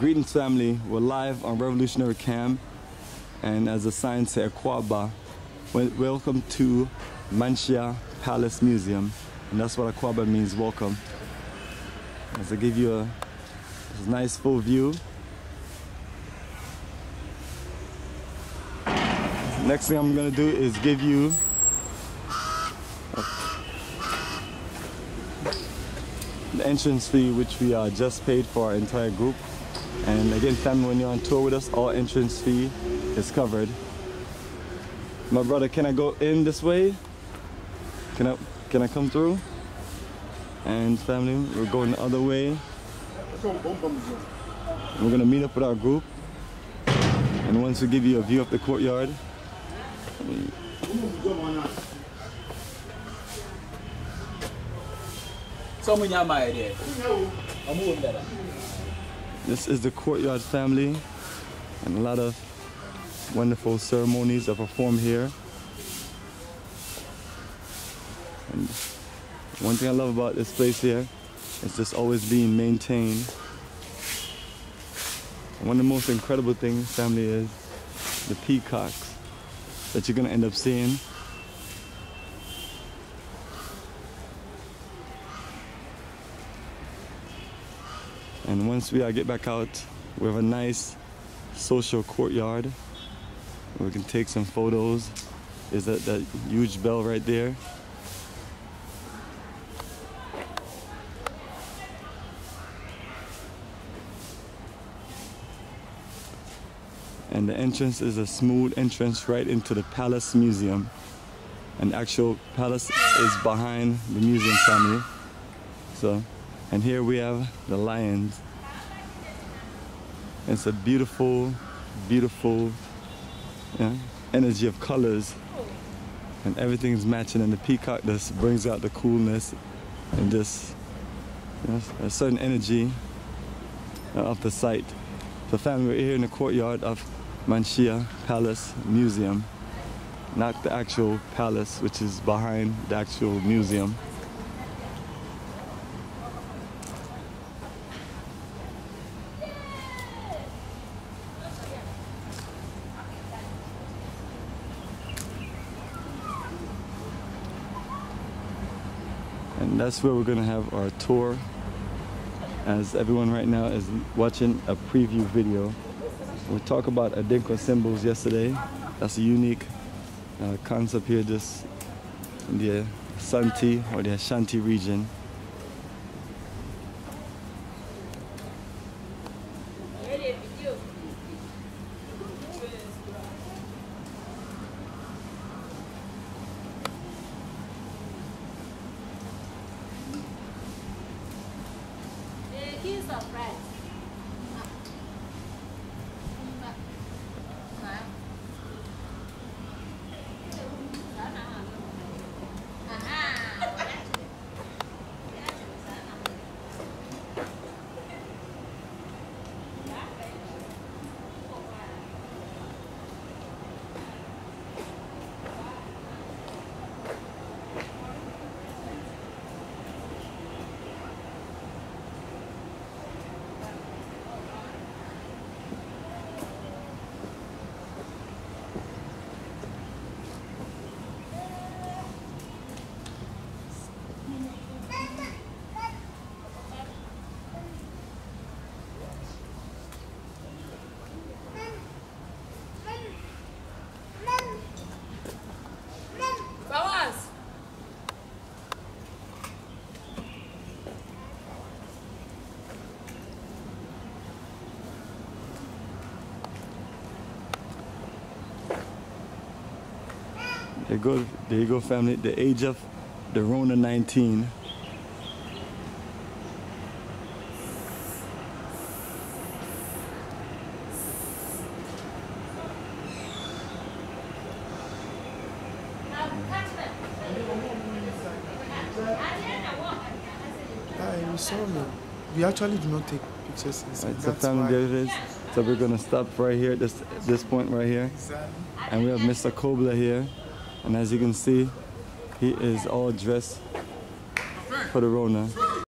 Greetings family, we're live on Revolutionary Cam and as the sign says Akwaba. welcome to Manhyia Palace Museum and that's what Akwaba means welcome. As I give you a, a nice full view. Next thing I'm gonna do is give you the entrance fee which we uh, just paid for our entire group and again family when you're on tour with us all entrance fee is covered. My brother can I go in this way? Can I can I come through? And family we're going the other way. We're gonna meet up with our group. And once we give you a view of the courtyard this is the courtyard family and a lot of wonderful ceremonies are performed here. And one thing I love about this place here is just always being maintained. One of the most incredible things, family, is the peacocks that you're gonna end up seeing And once we uh, get back out, we have a nice social courtyard we can take some photos. Is that that huge bell right there? And the entrance is a smooth entrance right into the Palace Museum. And actual palace is behind the museum family. So, and here we have the lions. It's a beautiful, beautiful yeah? energy of colors and everything's matching and the peacock just brings out the coolness and just you know, a certain energy of the site. So family, we're here in the courtyard of Manhyia Palace Museum, not the actual palace which is behind the actual museum. And that's where we're gonna have our tour. As everyone right now is watching a preview video. We talked about Adinkra symbols yesterday. That's a unique uh, concept here just in the Santi or the Ashanti region friends. There you go, there you go family, the age of the Rona 19. We saw me. We actually do not take pictures inside. Right, so family, there it is. So we're gonna stop right here, at this this point right here. And we have Mr. Kobler here. And as you can see, he is all dressed for the Rona.